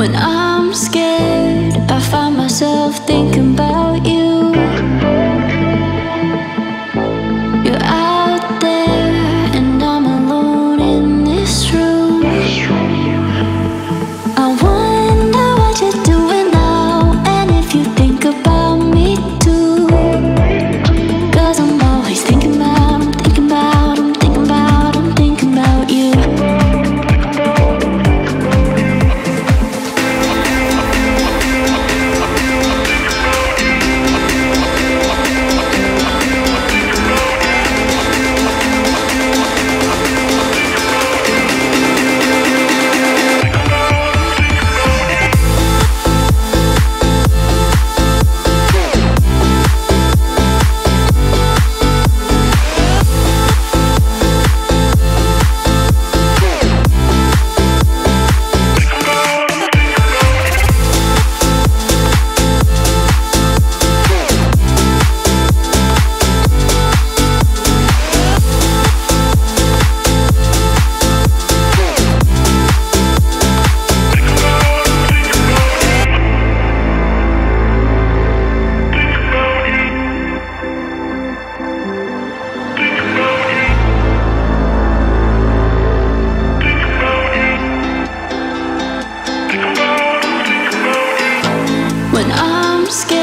When I'm scared, I find myself thinking When I'm scared.